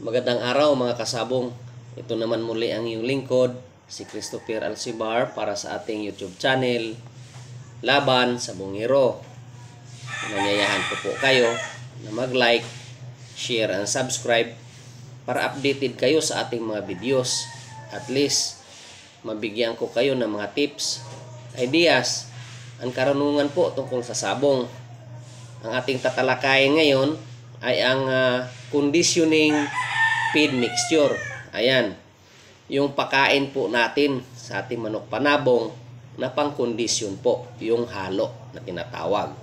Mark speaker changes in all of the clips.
Speaker 1: Magandang araw mga kasabong. Ito naman muli ang iyong lingkod, si Christopher Alcibar para sa ating YouTube channel, Laban sa Bungiro. Nanyayahan ko po kayo na mag-like, share, and subscribe para updated kayo sa ating mga videos. At least, mabigyan ko kayo ng mga tips, ideas, ang karunungan po tungkol sa sabong. Ang ating tatalakayin ngayon ay ang ah, conditioning feed mixture. Ayan. Yung pakain po natin sa ating manok panabong na pang-condition po, yung halo na tinatawag.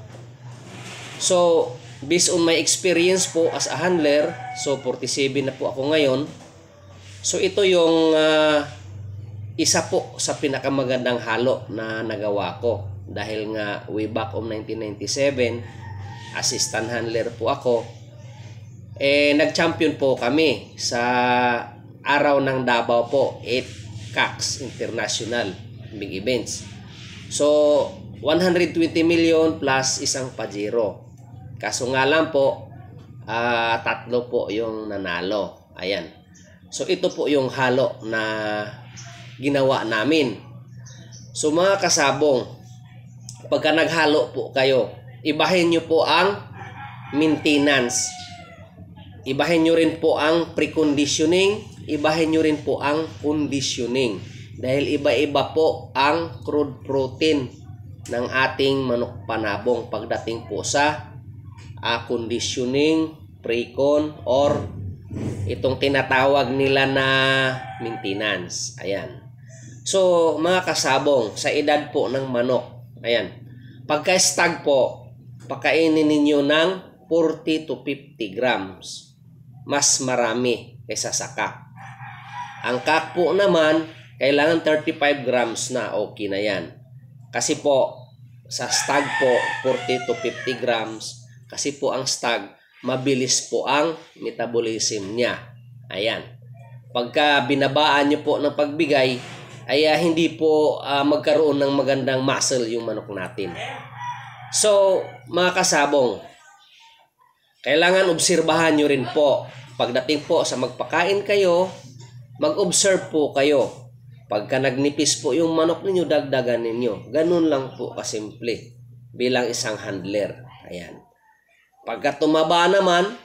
Speaker 1: So, based on my experience po as a handler, so 47 na po ako ngayon. So, ito yung ah, isa po sa pinakamagandang halo na nagawa ko. Dahil nga way back of 1997, assistant handler po ako. Eh, nag-champion po kami sa araw ng Davao po, 8 CACs International Big Events. So, 120 million plus isang Pajero. Kaso nga lang po, ah, tatlo po yung nanalo. Ayan. So, ito po yung halo na ginawa namin. So, mga kasabong, pagka naghalo po kayo, ibahin nyo po ang maintenance. Ibahin nyo rin po ang preconditioning, ibahin nyo rin po ang conditioning. Dahil iba-iba po ang crude protein ng ating manok panabong pagdating po sa ah, conditioning, precon, or itong tinatawag nila na maintenance. Ayan. So, mga kasabong, sa edad po ng manok, ayan, pagka-stag po, pakainin ninyo ng 40 to 50 grams mas marami kaysa sa kak. Ang kak po naman, kailangan 35 grams na okay na yan. Kasi po, sa stag po, 40 to 50 grams. Kasi po ang stag, mabilis po ang metabolism niya. Ayan. Pagka binabaan nyo po ng pagbigay, ay ah, hindi po ah, magkaroon ng magandang muscle yung manok natin. So, mga kasabong, kailangan obserbahan nyo rin po. Pagdating po sa magpakain kayo, mag-observe po kayo. Pagka nagnipis po yung manok ninyo, dagdagan ninyo. Ganun lang po kasimple bilang isang handler. Ayan. Pagka tumaba naman,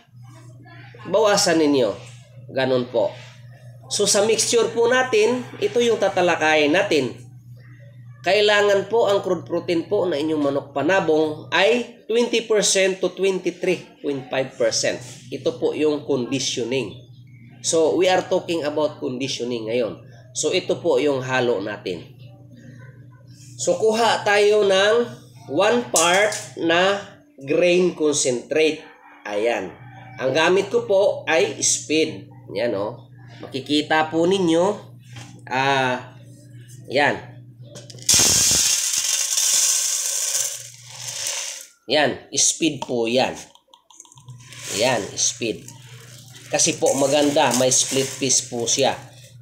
Speaker 1: bawasan ninyo. Ganun po. So sa mixture po natin, ito yung tatalakayin natin kailangan po ang crude protein po na inyong manok panabong ay 20% to 23.5%. Ito po yung conditioning. So, we are talking about conditioning ngayon. So, ito po yung halo natin. So, kuha tayo ng one part na grain concentrate. Ayan. Ang gamit ko po ay speed. Yan, oh. Makikita po ninyo. Ah, yan. Yan, speed po yan. Yan, speed. Kasi po maganda, may split piece po siya.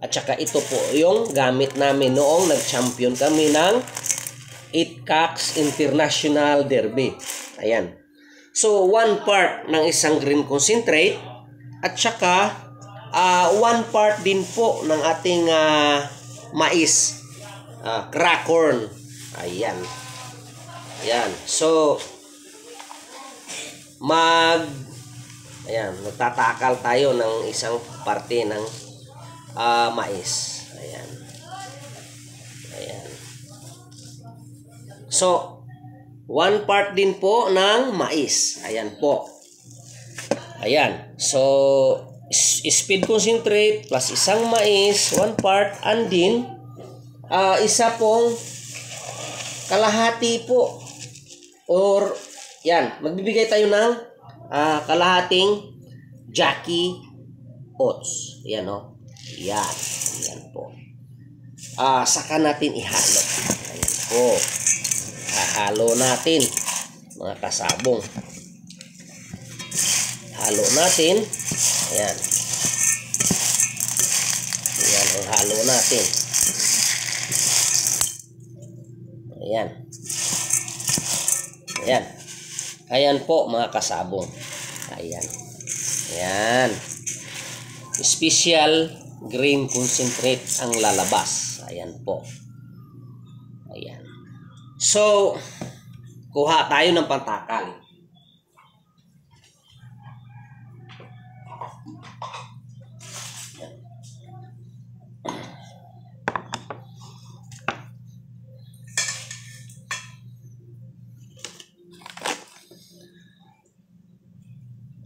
Speaker 1: At saka ito po yung gamit namin noong nag-champion kami ng 8 Cacks International Derby. Ayan. So, one part ng isang green concentrate at saka uh, one part din po ng ating uh, mais. Uh, crack corn. Ayan. Ayan. So, mag ayan, nagtatakal tayo ng isang parte ng uh, mais. Ayan. Ayan. So, one part din po ng mais. Ayan po. Ayan. So, speed concentrate plus isang mais, one part, and din uh, isa pong kalahati po or yan, magbibigay tayo ng uh, kalahating Jackie Oats. Yan o. Oh. Yan. Yan po. Uh, saka natin ihalo. Ayan po. Hahalo natin. Mga kasabong. Halo natin. Ayan. Ayan ang halo natin. Ayan. Ayan. Ayan po mga kasabong. Ayan. Ayan. special grain concentrate ang lalabas. Ayan po. Ayan. So, kuha tayo ng pantakal.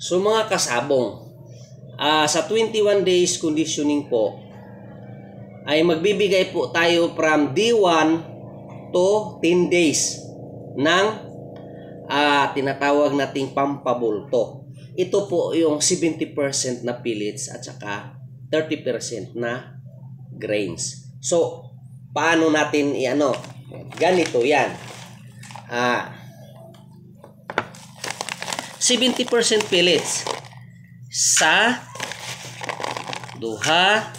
Speaker 1: So mga kasabong, ah sa 21 days conditioning po, ay magbibigay po tayo from D1 to 10 days ng ah tinatawag nating pampabulto. Ito po yung 70% na pellets at saka 30% na grains. So, paano natin iano? Ganito yan. Ah, 70% pellets sa duha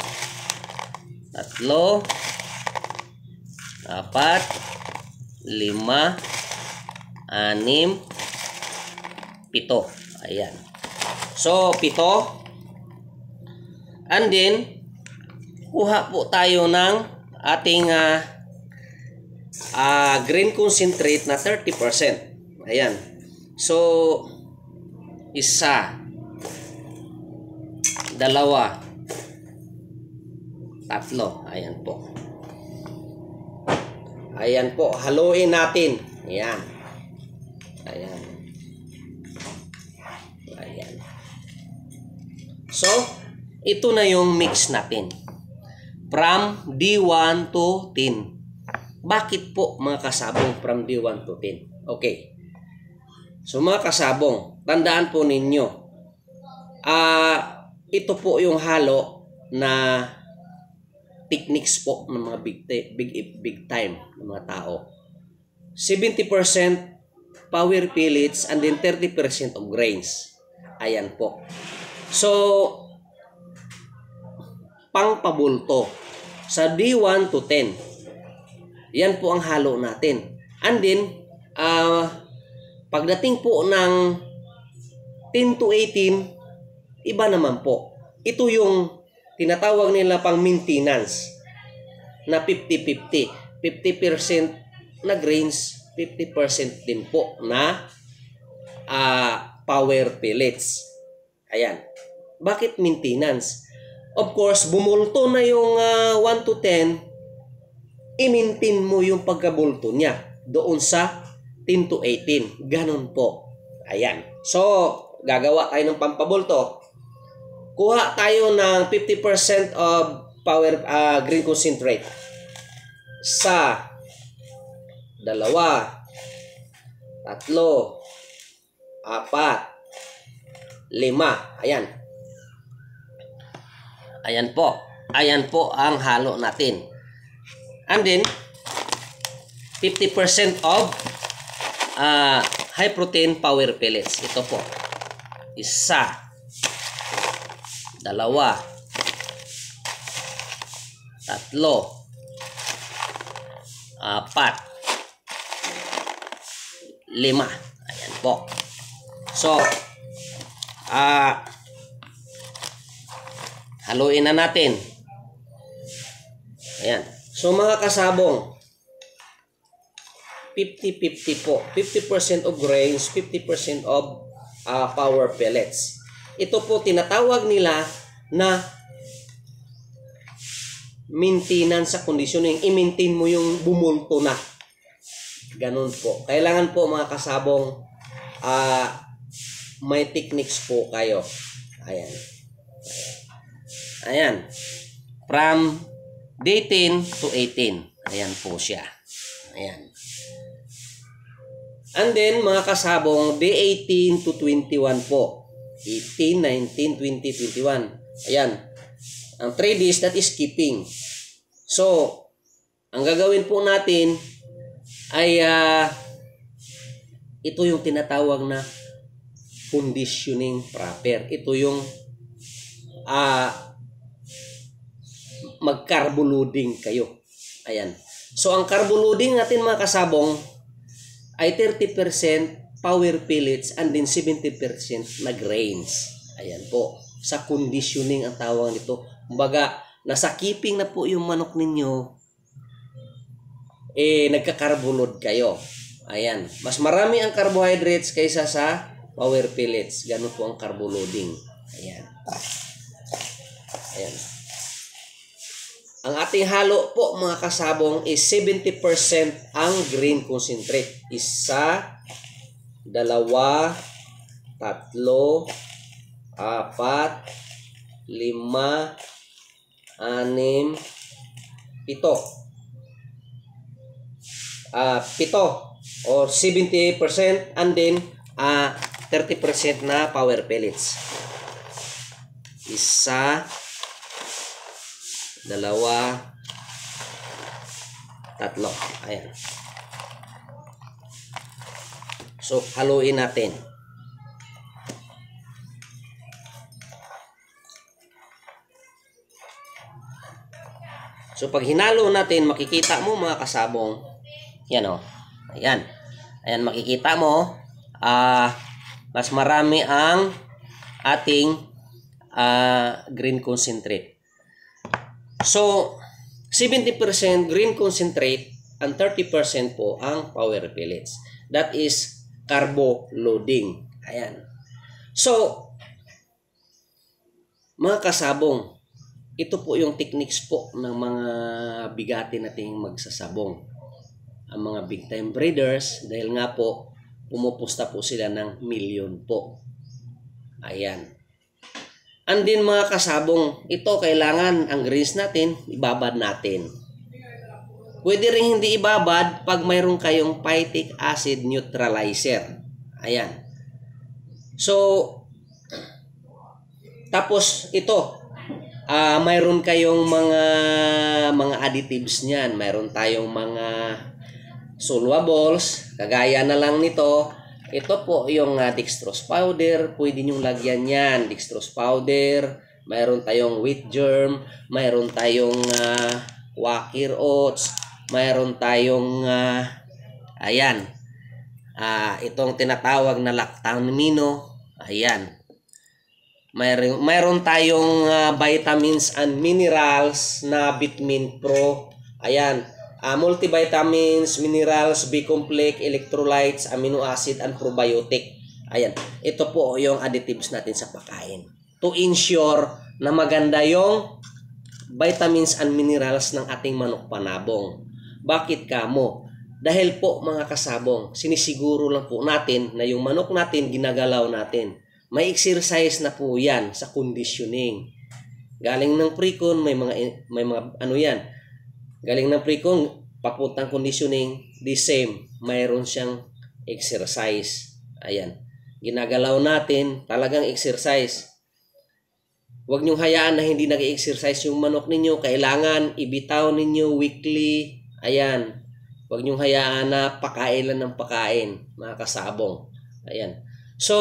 Speaker 1: tatlo apat lima anim pito. Ayan. So pito. And then kuha po tayo ng ating uh, uh, green concentrate na 30% ayan. So isa, dalawa, tatlo. Ayan po. Ayan po. Haluin natin. Ayan. Ayan. Ayan. So, ito na yung mix natin. From D1 to 10. Bakit po mga kasabong from D1 to 10? Okay. So mga kasabong, tandaan po ninyo, uh, ito po yung halo na techniques po ng mga big, big, big time ng mga tao. 70% power pellets and then 30% of grains. Ayan po. So, pangpabulto sa D1 to 10. Yan po ang halo natin. And then, uh, Pagdating po ng 10 to 18, iba naman po. Ito yung tinatawag nila pang maintenance na 50-50. 50% na grains, 50% din po na uh, power pellets. Ayan. Bakit maintenance? Of course, bumulto na yung uh, ah, 1 to 10, i-maintain mo yung pagkabulto niya doon sa 10 to 18. Ganon po. Ayan. So, gagawa tayo ng pampabulto. Kuha tayo ng 50% of power uh, green concentrate sa dalawa, tatlo, apat, lima. Ayan. Ayan po. Ayan po ang halo natin. And then, 50% of uh, high protein power pellets. Ito po. Isa. Dalawa. Tatlo. Apat. Lima. Ayan po. So, ah, uh, haluin na natin. Ayan. So, mga kasabong, 50-50 po. 50% of grains, 50% of uh, power pellets. Ito po tinatawag nila na maintenance sa conditioning. I-maintain mo yung bumulto na. Ganun po. Kailangan po mga kasabong uh, may techniques po kayo. Ayan. Ayan. From day 10 to 18. Ayan po siya. Ayan. And then, mga kasabong, day 18 to 21 po. 18, 19, 20, 21. Ayan. Ang 3 days, that is keeping. So, ang gagawin po natin ay uh, ito yung tinatawag na conditioning proper. Ito yung uh, mag-carbo loading kayo. Ayan. So, ang carbo loading natin mga kasabong, ay 30% power pellets and then 70% na grains. Ayan po. sa conditioning ang tawag nito. Kumbaga, nasa keeping na po yung manok ninyo, eh, nagkakarbulod kayo. Ayan. Mas marami ang carbohydrates kaysa sa power pellets. Ganun po ang carbo loading. Ayan. Ayan. Ang ating halo po mga kasabong is 70% ang green concentrate. Isa, dalawa, tatlo, apat, lima, anim, pito. Ah, pito or 70% and then ah 30% na power pellets. Isa, dalawa, tatlo. Ayan. So, haluin natin. So, pag hinalo natin, makikita mo mga kasabong, yan o. Ayan. Ayan, makikita mo, ah, mas marami ang ating ah, green concentrate. So, 70% green concentrate and 30% po ang power pellets. That is carbo loading. Ayan. So, mga kasabong, ito po yung techniques po ng mga bigati nating magsasabong. Ang mga big time breeders, dahil nga po, pumupusta po sila ng milyon po. Ayan. And din mga kasabong, ito kailangan ang greens natin, ibabad natin. Pwede rin hindi ibabad pag mayroon kayong phytic acid neutralizer. Ayan. So, tapos ito, ah mayroon kayong mga mga additives niyan. Mayroon tayong mga solubles, kagaya na lang nito. Ito po yung uh, dextrose powder, pwede nyong lagyan yan. Dextrose powder, mayroon tayong wheat germ, mayroon tayong uh, wakir oats, mayroon tayong uh, ayan, uh, itong tinatawag na lactamino, ayan. Mayroon, mayroon tayong uh, vitamins and minerals na Vitamin Pro. Ayan, uh, multivitamins, minerals, B-complex, electrolytes, amino acid, and probiotic. Ayan, ito po yung additives natin sa pagkain. To ensure na maganda yung vitamins and minerals ng ating manok panabong. Bakit kamo? Dahil po mga kasabong, sinisiguro lang po natin na yung manok natin ginagalaw natin. May exercise na po yan sa conditioning. Galing ng pre-con, may mga, may mga ano yan, Galing ng pre-con, papuntang conditioning, the same. Mayroon siyang exercise. Ayan. Ginagalaw natin, talagang exercise. Huwag niyong hayaan na hindi nag-exercise yung manok ninyo. Kailangan ibitaw ninyo weekly. Ayan. Huwag niyong hayaan na pakain lang ng pakain, mga kasabong. Ayan. So,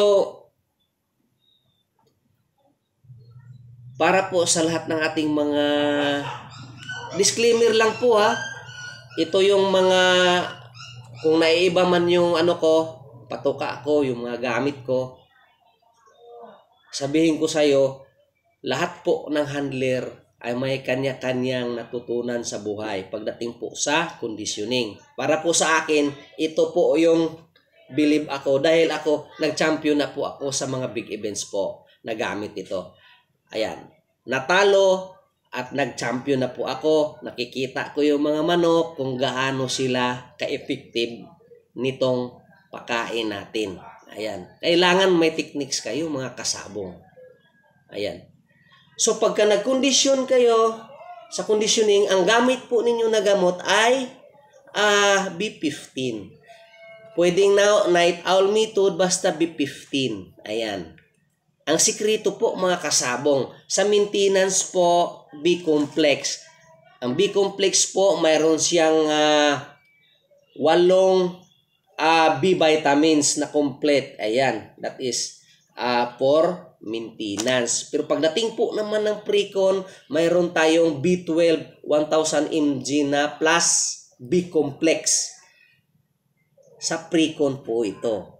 Speaker 1: para po sa lahat ng ating mga disclaimer lang po ha. Ito yung mga kung naiiba man yung ano ko, patuka ko, yung mga gamit ko. Sabihin ko sa iyo, lahat po ng handler ay may kanya-kanyang natutunan sa buhay pagdating po sa conditioning. Para po sa akin, ito po yung believe ako dahil ako nag-champion na po ako sa mga big events po na gamit ito. Ayan. Natalo at nag-champion na po ako. Nakikita ko yung mga manok kung gaano sila ka-effective nitong pakain natin. Ayan. Kailangan may techniques kayo mga kasabong. Ayan. So pagka nag-condition kayo sa conditioning, ang gamit po ninyo na gamot ay uh, B15. Pwedeng na night owl method basta B15. Ayan. Ang sikreto po mga kasabong, sa maintenance po, B-complex. Ang B-complex po, mayroon siyang uh, walong uh, B-vitamins na complete. Ayan, that is uh, for maintenance. Pero pagdating po naman ng Precon, mayroon tayong B12 1000 mg na plus B-complex. Sa Precon po ito.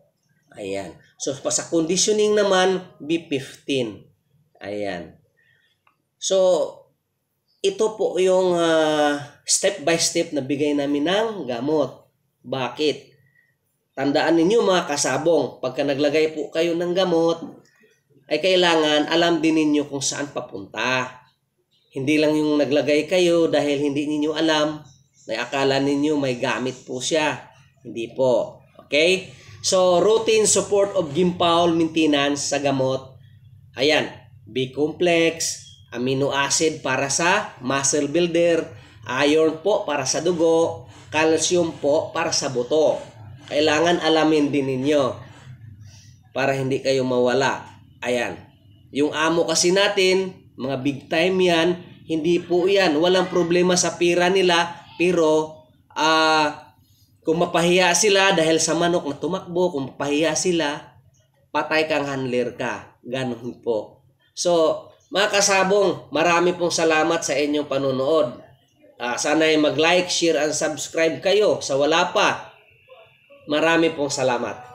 Speaker 1: Ayan. So, sa conditioning naman, B15. Ayan. So, ito po yung ah, step by step na bigay namin ng gamot. Bakit? Tandaan ninyo mga kasabong, pagka naglagay po kayo ng gamot, ay kailangan alam din ninyo kung saan papunta. Hindi lang yung naglagay kayo dahil hindi ninyo alam na akala ninyo may gamit po siya. Hindi po. Okay? So, routine support of Gimpaol maintenance sa gamot. Ayan, B-complex, amino acid para sa muscle builder, iron po para sa dugo, calcium po para sa buto. Kailangan alamin din ninyo para hindi kayo mawala. Ayan. Yung amo kasi natin, mga big time yan, hindi po yan. Walang problema sa pira nila, pero ah kung mapahiya sila dahil sa manok na tumakbo, kung mapahiya sila, patay kang handler ka. Ganun po. So, mga kasabong, marami pong salamat sa inyong panonood. Ah, sana ay mag-like, share, and subscribe kayo sa wala pa. Marami pong salamat.